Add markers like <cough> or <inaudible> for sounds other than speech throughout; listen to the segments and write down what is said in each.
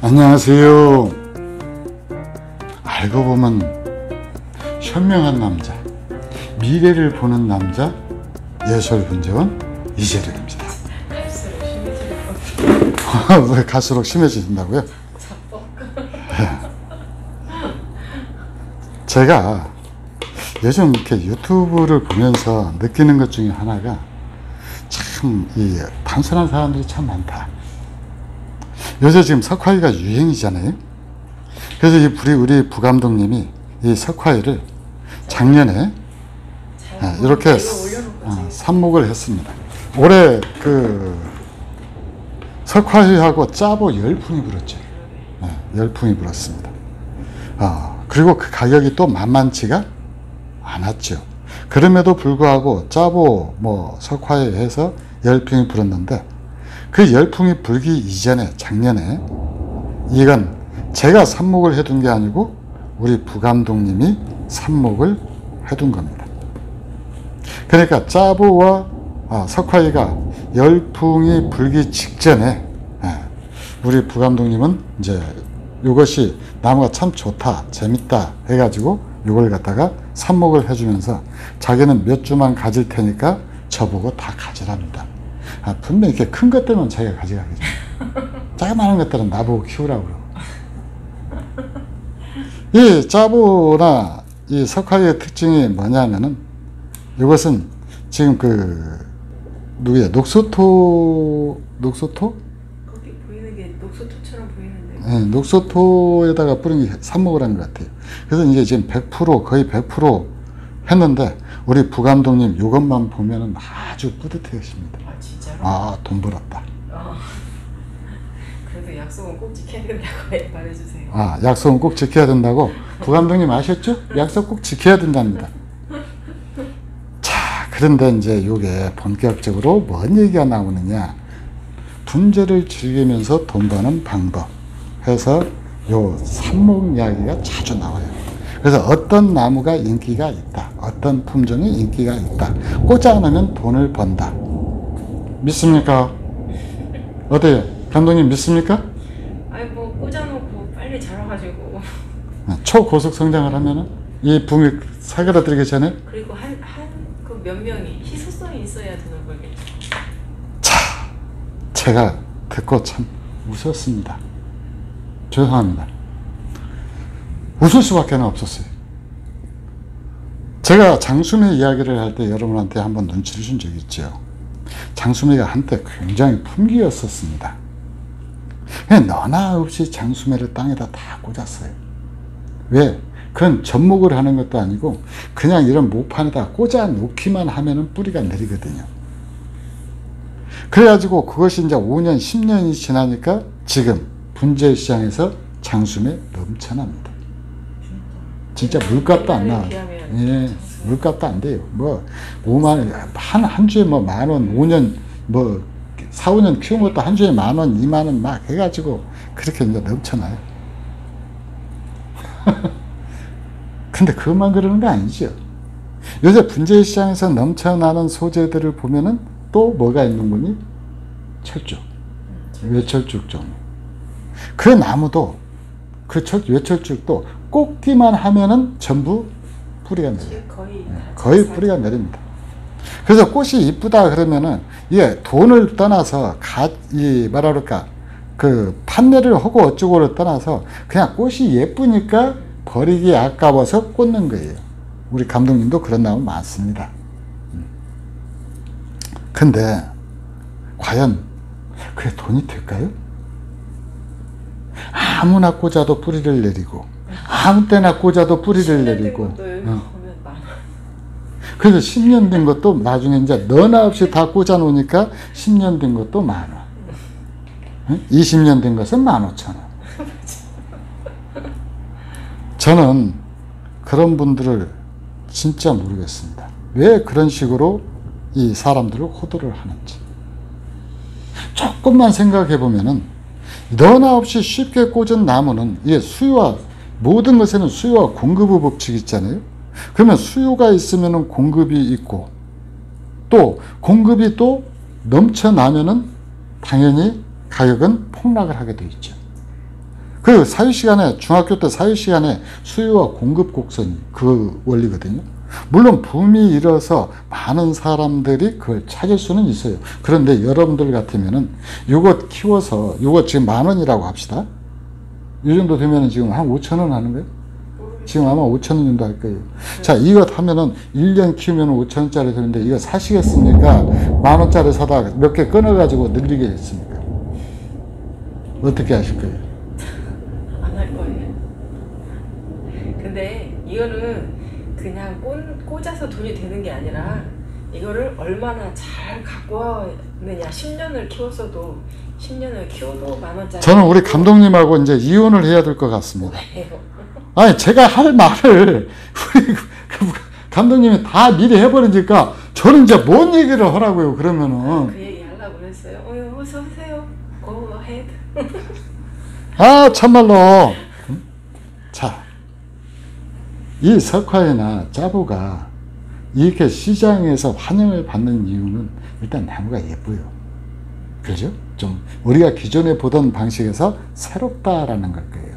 안녕하세요. 알고 보면 현명한 남자, 미래를 보는 남자, 예술 분재원 이재력입니다. 갈수록 심해질 것왜 갈수록 심해진다고요? 예. 제가 요즘 이렇게 유튜브를 보면서 느끼는 것 중에 하나가 참, 이 단순한 사람들이 참 많다. 요새 지금 석화이가 유행이잖아요. 그래서 이 우리, 우리 부감독님이 이 석화이를 작년에 아, 이렇게 아, 삽목을 했습니다. 올해 그 석화이하고 짜보 열풍이 불었죠. 네, 열풍이 불었습니다. 아, 그리고 그 가격이 또 만만치가 않았죠. 그럼에도 불구하고 짜보 뭐 석화에 해서 열풍이 불었는데 그 열풍이 불기 이전에 작년에 이건 제가 삽목을 해둔 게 아니고 우리 부감독님이 삽목을 해둔 겁니다. 그러니까 짜보와 아, 석화이가 열풍이 불기 직전에 예, 우리 부감독님은 이제 이것이 나무가 참 좋다 재밌다 해가지고 이걸 갖다가 삽목을 해주면서 자기는 몇 주만 가질 테니까 저보고 다 가지랍니다. 아, 분명 이렇게 큰 것들만 자기가 가져가겠죠. 자그마한 <laughs> 것들은 나보고 키우라고 그러고. 이 짜보나 이 석화의 특징이 뭐냐면은 이것은 지금 그 누구야 녹소토 녹소토 거기 보이는 게 녹소토처럼 보이는데 네, 녹소토에다가 뿌린 게 삽목을 한 것 같아요. 그래서 이제 지금 100% 거의 100% 했는데 우리 부감독님 이것만 보면은 아주 뿌듯해 하십니다. 아 진짜로? 아, 돈 벌었다. 어. 그래도 약속은 꼭 지켜야 된다고 <laughs> 말해주세요 아, 약속은 꼭 지켜야 된다고 부감독님 아셨죠? 약속 꼭 지켜야 된답니다. 자, 그런데 이제 이게 본격적으로 뭔 얘기가 나오느냐? 분재를 즐기면서 돈 버는 방법 해서 요 삽목 이야기가 자주 나와요. 그래서 어떤 나무가 인기가 있다. 어떤 품종이 인기가 있다. 꽂아놓으면 돈을 번다. 믿습니까? 어때요? 감독님 믿습니까? 아니 뭐 꽂아놓고 빨리 자라가지고 초고속 성장을 하면은 이 붕이 사그라들기 전에 그리고 한 한 그 몇 명이 희소성이 있어야 돈을 벌겠죠 자 제가 듣고 참 웃었습니다. 죄송합니다. 웃을 수밖에 없었어요. 제가 장수미 이야기를 할 때 여러분한테 한번 눈치를 준 적이 있죠. 장수미가 한때 굉장히 품귀였었습니다. 너나 없이 장수매를 땅에다 다 꽂았어요. 왜? 그건 접목을 하는 것도 아니고 그냥 이런 모판에다 꽂아 놓기만 하면은 뿌리가 내리거든요. 그래가지고 그것이 이제 5년, 10년이 지나니까 지금 분재 시장에서 장수매 넘쳐납니다. 진짜 물값도 안 나와요. 예, 물값도 안 돼요. 뭐, 5만, 한, 한 주에 뭐 만 원, 5년, 뭐, 4, 5년 키운 것도 한 주에 만 원, 2만 원 막 해가지고 그렇게 이제 넘쳐나요. <laughs> 근데 그것만 그러는 거 아니죠. 요새 분재 시장에서 넘쳐나는 소재들을 보면은 또 뭐가 있는 거니? 철쭉. 외철쭉 종류. 그 나무도 그 철, 외철쭉도 꽂기만 하면은 전부 뿌리가 내려요. 거의 다 거의 잘 뿌리가 내립니다. 그래서 꽃이 이쁘다 그러면은 이게 돈을 떠나서 가, 이 뭐라 그럴까 그 판매를 하고 어쩌고를 떠나서 그냥 꽃이 예쁘니까 버리기 아까워서 꽂는 거예요. 우리 감독님도 그런 나무 많습니다. 음. 근데 과연 그게 돈이 될까요? 아무나 꽂아도 뿌리를 내리고 아무 때나 꽂아도 뿌리를 내리고 여기 어. 보면 많아 그래서 10년 된 것도 나중에 이제 너나 없이 다 꽂아 놓으니까 10년 된 것도 만 원. 응? 20년 된 것은 만 오천 원. 저는 그런 분들을 진짜 모르겠습니다. 왜 그런 식으로 이 사람들을 호도를 하는지. 조금만 생각해 보면은 너나 없이 쉽게 꽂은 나무는 이게 수요와 모든 것에는 수요와 공급의 법칙이 있잖아요. 그러면 수요가 있으면 공급이 있고 또 공급이 또 넘쳐나면은 당연히 가격은 폭락을 하게 돼 있죠. 그 사유 시간에 중학교 때 사유 시간에 수요와 공급 곡선이 그 원리거든요. 물론 붐이 일어서 많은 사람들이 그걸 찾을 수는 있어요. 그런데 여러분들 같으면은 요거 키워서 요거 지금 만 원이라고 합시다. 이 정도 되면은 지금 한 5천 원 하는 거예요? 지금 아마 5천 원 정도 할 거예요. 자, 이거 하면은 1년 키우면 5천 원짜리 되는데 이거 사시겠습니까? 만 원짜리 사다 몇 개 끊어가지고 늘리겠습니까? 어떻게 하실 거예요? 안 할 거예요. 근데 이거는 그냥 꽂, 꽂아서 돈이 되는 게 아니라 이거를 얼마나 잘 갖고 왔느냐 10년을 키웠어도 10년을 키워도 만 원짜리 저는 우리 감독님하고 이제 이혼을 해야 될 것 같습니다. 아니 제가 할 말을 우리 그 <laughs> 감독님이 다 미리 해버리니까 저는 이제 뭔 얘기를 하라고요 그러면은 그 얘기 하려고 그랬어요. 어, 어서 오세요. Go ahead. <laughs> 아 참말로 자이 석화이나 짜부가 이렇게 시장에서 환영을 받는 이유는 일단 나무가 예뻐요 그죠? 좀 우리가 기존에 보던 방식에서 새롭다라는 걸 거예요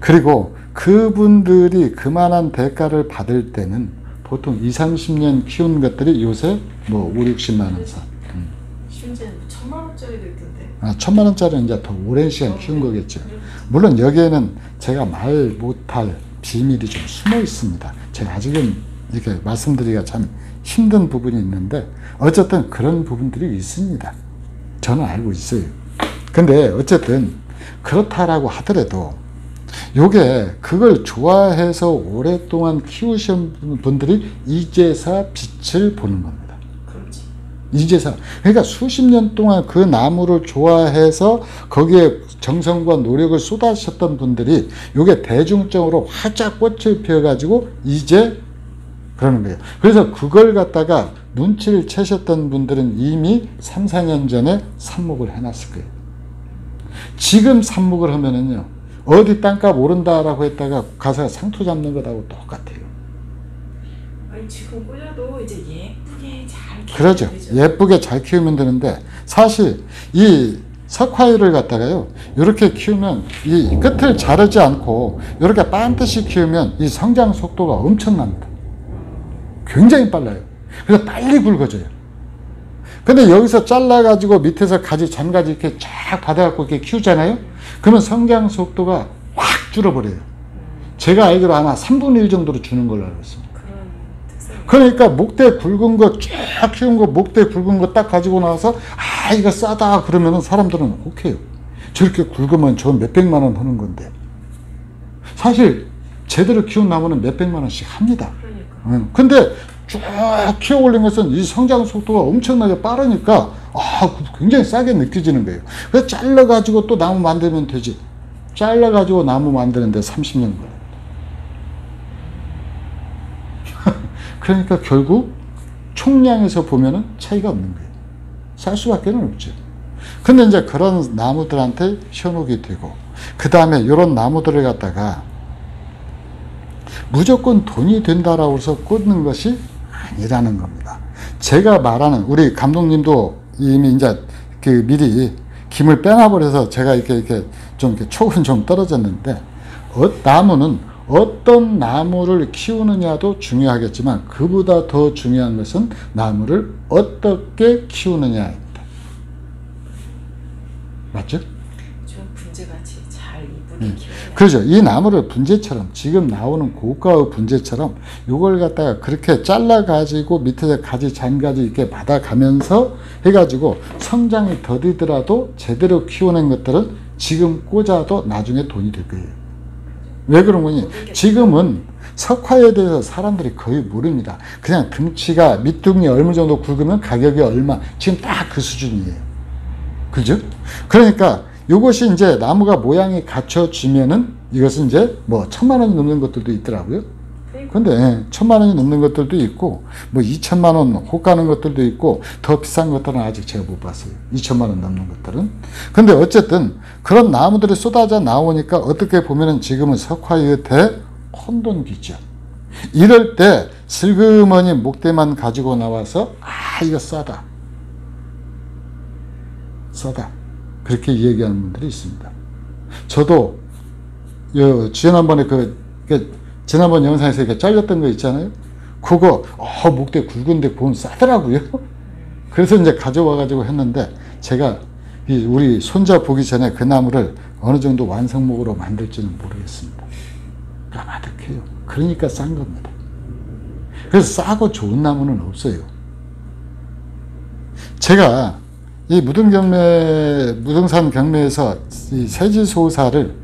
그리고 그분들이 그만한 대가를 받을 때는 보통 2, 30년 키운 것들이 요새 뭐 5, 60만 원 선. 음. 심지어 천만 원짜리도 있던데. 아, 천만 원짜리는 이제 더 오랜 시간 키운 거겠죠. 물론 여기에는 제가 말 못할 비밀이 좀 숨어 있습니다. 제가 아직은 이렇게 말씀드리기가 참 힘든 부분이 있는데 어쨌든 그런 부분들이 있습니다. 저는 알고 있어요. 근데 어쨌든 그렇다라고 하더라도 요게 그걸 좋아해서 오랫동안 키우신 분들이 이제사 빛을 보는 겁니다. 그렇지. 이제사 그러니까 수십 년 동안 그 나무를 좋아해서 거기에 정성과 노력을 쏟아셨던 분들이 요게 대중적으로 활짝 꽃을 피워가지고 이제 그러는 거예요. 그래서 그걸 갖다가 눈치를 채셨던 분들은 이미 3, 4년 전에 삽목을 해놨을 거예요. 지금 삽목을 하면은요, 어디 땅값 오른다라고 했다가 가서 상투 잡는 것하고 똑같아요. 아니 지금 꽂아도 이제 예쁘게 잘 키우면 그러죠. 되죠. 예쁘게 잘 키우면 되는데 사실 이 석화유를 갖다가요 이렇게 키우면 이 끝을 자르지 않고 이렇게 반듯이 키우면 이 성장 속도가 엄청납니다. 굉장히 빨라요. 그래서 빨리 굵어져요. 근데 여기서 잘라가지고 밑에서 가지, 잔가지 이렇게 쫙 받아갖고 이렇게 키우잖아요? 그러면 성장 속도가 확 줄어버려요. 제가 알기로 아마 3분의 1 정도로 주는 걸로 알고 있습니다. 그러니까 목대 굵은 거 쫙 키운 거 목대 굵은 거 딱 가지고 나와서 아 이거 싸다 그러면은 사람들은 오케이요. 저렇게 굵으면 저 몇백만 원 하는 건데 사실 제대로 키운 나무는 몇백만 원씩 합니다. 그러니까. 응. 근데 쭉 키워 올린 것은 이 성장 속도가 엄청나게 빠르니까 아 굉장히 싸게 느껴지는 거예요. 그래서 잘라 가지고 또 나무 만들면 되지. 잘라 가지고 나무 만드는데 30년 걸려. <laughs> 그러니까 결국 총량에서 보면은 차이가 없는 거예요. 살 수밖에 없죠. 근데 이제 그런 나무들한테 현혹이 되고, 그 다음에 이런 나무들을 갖다가 무조건 돈이 된다라고 해서 꽂는 것이 아니라는 겁니다. 제가 말하는, 우리 감독님도 이미 이제 그 미리 김을 빼놔버려서 제가 이렇게, 이렇게 좀 이렇게 촉은 좀 떨어졌는데, 어, 나무는 어떤 나무를 키우느냐도 중요하겠지만 그보다 더 중요한 것은 나무를 어떻게 키우느냐입니다. 맞죠? 그렇죠. 이 나무를 분재처럼 지금 나오는 고가의 분재처럼 이걸 갖다가 그렇게 잘라 가지고 밑에서 가지 잔가지 이렇게 받아가면서 해가지고 성장이 더디더라도 제대로 키워낸 것들은 지금 꽂아도 나중에 돈이 될 거예요. 왜 그런 거니? 지금은 석화에 대해서 사람들이 거의 모릅니다. 그냥 등치가 밑둥이 얼마 정도 굵으면 가격이 얼마. 지금 딱 그 수준이에요. 그죠? 그러니까 이것이 이제 나무가 모양이 갖춰지면은 이것은 이제 뭐 천만 원이 넘는 것들도 있더라고요. 돼. 근데 예, 천만 원이 넘는 것들도 있고 뭐 이천만 원 혹가는 것들도 있고 더 비싼 것들은 아직 제가 못 봤어요. 이천만 원 넘는 것들은. 근데 어쨌든 그런 나무들이 쏟아져 나오니까 어떻게 보면은 지금은 석화의 대혼돈기죠. 이럴 때 슬그머니 목대만 가지고 나와서 아 이거 싸다. 싸다. 그렇게 얘기하는 분들이 있습니다. 저도 요 지난번에 그, 그 지난번 영상에서 이렇게 잘렸던 거 있잖아요. 그거 어, 목대 굵은데 보면 싸더라고요. <laughs> 그래서 이제 가져와 가지고 했는데 제가 이 우리 손자 보기 전에 그 나무를 어느 정도 완성목으로 만들지는 모르겠습니다. 까마득해요. 그러니까 싼 겁니다. 그래서 싸고 좋은 나무는 없어요. 제가 이 무등 경매, 무등산 경매에서 이 세지소사를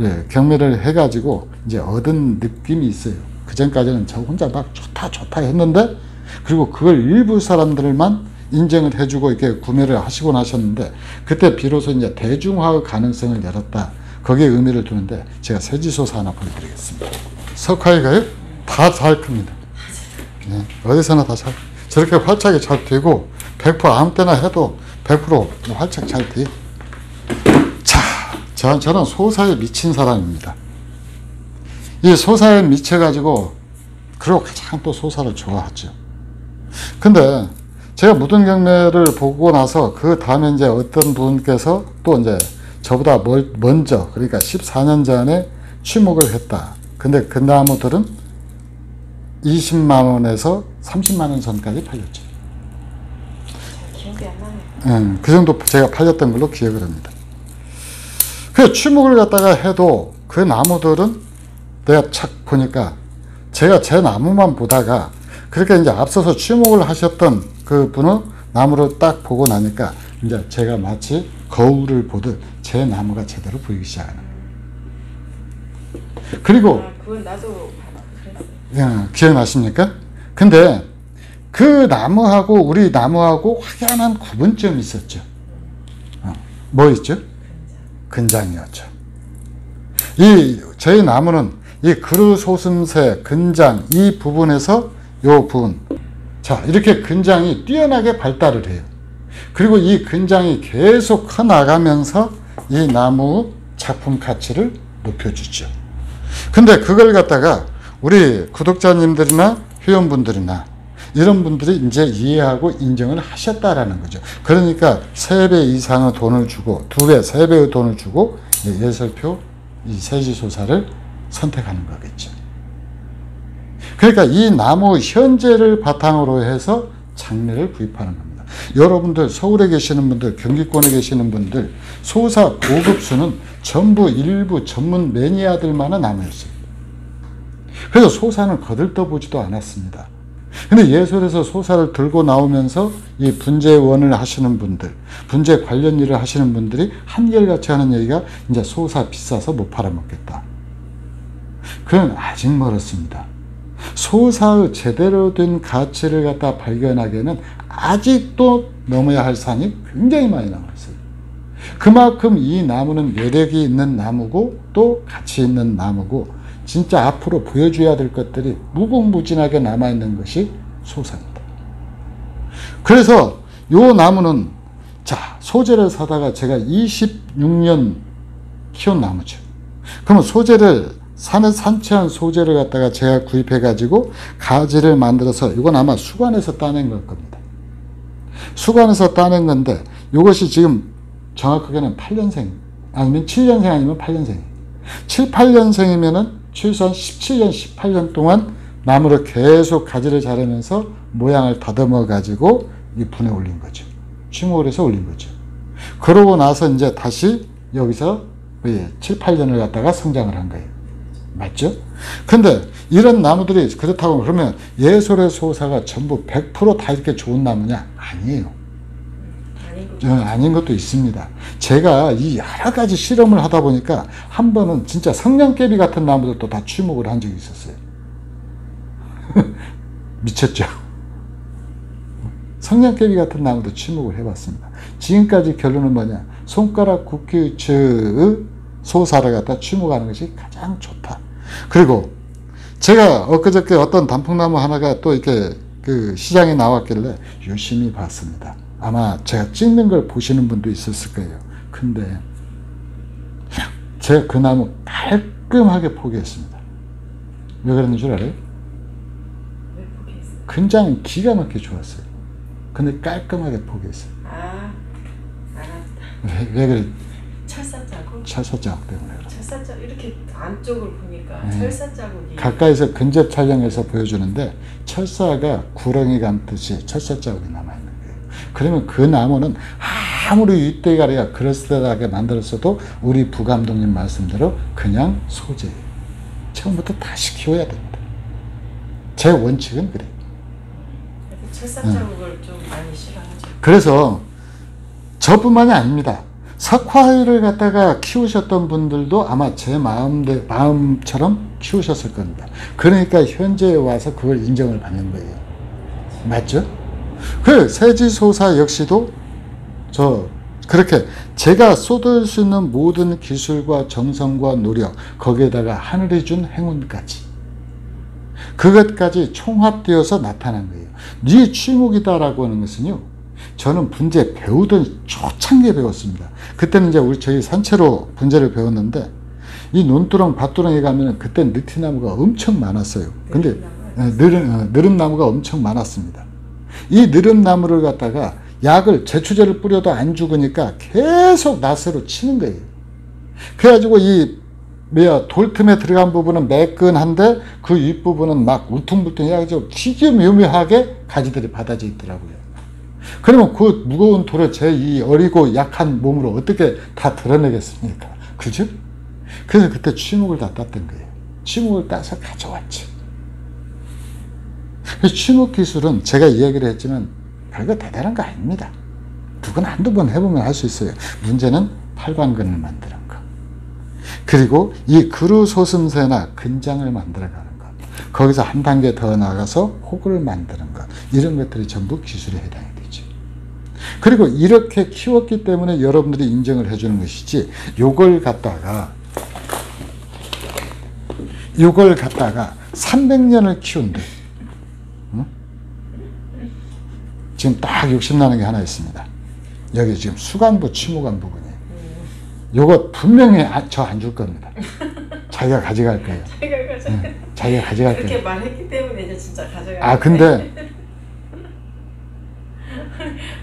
예, 경매를 해가지고 이제 얻은 느낌이 있어요. 그 전까지는 저 혼자 막 좋다 좋다 했는데 그리고 그걸 일부 사람들만 인정을 해주고 이렇게 구매를 하시고 나셨는데 그때 비로소 이제 대중화 가능성을 열었다. 거기에 의미를 두는데 제가 세지소사 하나 보여드리겠습니다. 석화이가요? 다 잘 큽니다. 네, 어디서나 다 잘, 저렇게 활착이 잘 되고 100% 아무 때나 해도 100% 활착 잘 돼요. 자, 저, 저는 소사에 미친 사람입니다. 이 소사에 미쳐가지고, 그리고 가장 또 소사를 좋아하죠. 근데 제가 무등 경매를 보고 나서 그 다음에 이제 어떤 분께서 또 이제 저보다 멀, 먼저, 그러니까 14년 전에 취목을 했다. 근데 그 나무들은 20만 원에서 30만 원 선까지 팔렸죠. 예, 그 정도 제가 팔렸던 걸로 기억을 합니다. 그 추목을 갖다가 해도 그 나무들은 내가 착 보니까 제가 제 나무만 보다가 그렇게 이제 앞서서 추목을 하셨던 그 분은 나무를 딱 보고 나니까 이제 제가 마치 거울을 보듯 제 나무가 제대로 보이기 시작하는 거예요. 그리고 아, 그건 나도 그랬어. 예, 기억나십니까? 근데 그 나무하고 우리 나무하고 확연한 구분점이 있었죠. 어, 뭐 있죠? 근장이었죠. 이 저희 나무는 이 그루 소슴새 근장 이 부분에서 요 부분 자 이렇게 근장이 뛰어나게 발달을 해요. 그리고 이 근장이 계속 커 나가면서 이 나무 작품 가치를 높여주죠. 근데 그걸 갖다가 우리 구독자님들이나 회원분들이나 이런 분들이 이제 이해하고 인정을 하셨다라는 거죠. 그러니까 세 배 이상의 돈을 주고 두 배, 세 배의 돈을 주고 이 예설표 이 세지소사를 선택하는 거겠죠. 그러니까 이 나무 현재를 바탕으로 해서 장례를 구입하는 겁니다. 여러분들 서울에 계시는 분들, 경기권에 계시는 분들 소사 고급수는 전부 일부 전문 매니아들만의 나무였어요. 그래서 소사는 거들떠보지도 않았습니다. 근데 예술에서 소사를 들고 나오면서 이 분재원을 하시는 분들, 분재 관련 일을 하시는 분들이 한결같이 하는 얘기가 이제 소사 비싸서 못 팔아먹겠다. 그건 아직 멀었습니다. 소사의 제대로 된 가치를 갖다 발견하기에는 아직도 넘어야 할 산이 굉장히 많이 남았어요. 그만큼 이 나무는 매력이 있는 나무고 또 가치 있는 나무고 진짜 앞으로 보여줘야 될 것들이 무궁무진하게 남아있는 것이 소사입니다. 그래서 요 나무는 자 소재를 사다가 제가 26년 키운 나무죠. 그러면 소재를 산에 산채한 소재를 갖다가 제가 구입해 가지고 가지를 만들어서 이건 아마 수관에서 따낸 걸 겁니다. 수관에서 따낸 건데 이것이 지금 정확하게는 8년생 아니면 7년생 아니면 8년생 7, 8년생이면은 최소한 17년, 18년 동안 나무를 계속 가지를 자르면서 모양을 다듬어 가지고 이 분에 올린 거죠. 취목을 해서 올린 거죠. 그러고 나서 이제 다시 여기서 7, 8년을 갖다가 성장을 한 거예요. 맞죠? 근데 이런 나무들이 그렇다고 그러면 예술의 소사가 전부 100%다 이렇게 좋은 나무냐? 아니에요. 어, 아닌 것도 있습니다. 제가 이 여러 가지 실험을 하다 보니까 한 번은 진짜 성냥개비 같은 나무들도 다 취목을 한 적이 있었어요. <laughs> 미쳤죠? 성냥개비 같은 나무도 취목을 해봤습니다. 지금까지 결론은 뭐냐? 손가락 굵기의 소사를 갖다 취목하는 것이 가장 좋다. 그리고 제가 엊그저께 어떤 단풍나무 하나가 또 이렇게 그 시장에 나왔길래 유심히 봤습니다. 아마 제가 찍는 걸 보시는 분도 있었을 거예요. 근데 제가 그 나무 깔끔하게 포기했습니다. 왜 그랬는 줄 알아요? 왜 포기했어? 근장은 기가 막히게 좋았어요. 근데 깔끔하게 포기했어요. 아, 알았다. 왜, 왜 그래? 철사 자국? 찰사장 때문에 그래. 철사 철사 자국 이렇게 안쪽을 보니까 네. 철사 자국이 가까이서 근접 촬영해서 보여주는데 철사가 구렁이 감듯이 철사 자국이 거예요. 그러면 그 나무는 아무리 윗대가리가 그럴싸하게 만들었어도 우리 부감독님 말씀대로 그냥 소재예요. 처음부터 다시 키워야 됩니다. 제 원칙은 그래요. 그래서 철사 네. 자국을 좀 많이 싫어하죠. 그래서 저뿐만이 아닙니다. 석화를 갖다가 키우셨던 분들도 아마 제 마음대, 마음처럼 키우셨을 겁니다. 그러니까 현재에 와서 그걸 인정을 받는 거예요. 맞죠? 그 세지소사 역시도 저 그렇게 제가 쏟을 수 있는 모든 기술과 정성과 노력 거기에다가 하늘이 준 행운까지 그것까지 총합되어서 나타난 거예요. 네 취목이다라고 하는 것은요. 저는 분재 배우던 초창기에 배웠습니다. 그때는 이제 우리 저희 산채로 분재를 배웠는데 이 논두렁 밭두렁에 가면 그때 느티나무가 엄청 많았어요. 근데 예, 느름, 어, 엄청 많았습니다. 이 느릅나무를 갖다가 약을 제초제를 뿌려도 안 죽으니까 계속 나스로 치는 거예요. 그래가지고 이 뭐야 돌 틈에 들어간 부분은 매끈한데 그 윗부분은 막 울퉁불퉁 해가지고 되게 묘묘하게 가지들이 받아져 있더라고요. 그러면 그 무거운 돌을 제 이 어리고 약한 몸으로 어떻게 다 드러내겠습니까? 그죠? 그래서 그때 취목을 다 땄던 거예요. 취목을 따서 가져왔죠. 그 취목 기술은 제가 이야기를 했지만 별거 대단한 거 아닙니다. 누구나 한두 번 해보면 할 수 있어요. 문제는 팔방근을 만드는 거. 그리고 이 그루 소슴새나 근장을 만들어가는 것. 거기서 한 단계 더 나가서 호구를 만드는 것. 이런 것들이 전부 기술에 해당이 되죠. 그리고 이렇게 키웠기 때문에 여러분들이 인정을 해주는 것이지, 요걸 갖다가, 요걸 갖다가 300년을 키운대. 응? 지금 딱 욕심나는 게 하나 있습니다. 여기 지금 수강부 침묵한 부분이. 요거 분명히 저 안 줄 겁니다. 자기가 가져갈 거예요. <laughs> 자기가 가져. 응, 자기가 가져갈 그렇게 거예요. 말했기 때문에 이제 진짜 가져가. 아, 근데 <laughs>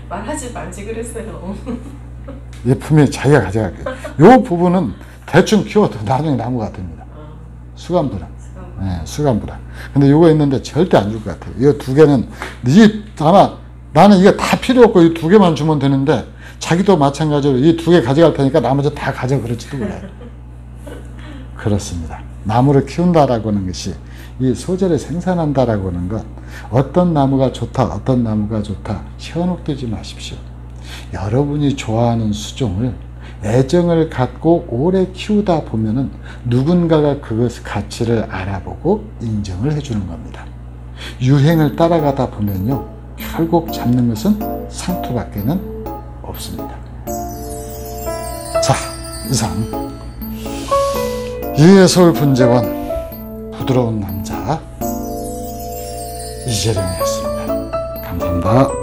말하지 말지 그랬어요. <laughs> 이 분명히 자기가 가져갈 거예요. 요 부분은 대충 키워도 나중에 나무가 됩니다. 어, 수감부랑. 수강. 예, 수감부랑. 근데 요거 있는데 절대 안 줄 것 같아요. 이 두 개는, 이, 아마 나는 이게 다 필요 없고 이 두 개만 주면 되는데 자기도 마찬가지로 이 두 개 가져갈 테니까 나머지 다 가져 그럴지도 몰라요. <laughs> 그렇습니다. 나무를 키운다라고 하는 것이 이 소재를 생산한다라고 하는 것 어떤 나무가 좋다 어떤 나무가 좋다 현혹되지 마십시오. 여러분이 좋아하는 수종을 애정을 갖고 오래 키우다 보면은 누군가가 그것 가치를 알아보고 인정을 해주는 겁니다. 유행을 따라가다 보면요 결국 잡는 것은 상투밖에는 없습니다. 자 이상 유예솔 분재원 부드러운 남자 이재령이었습니다. 감사합니다.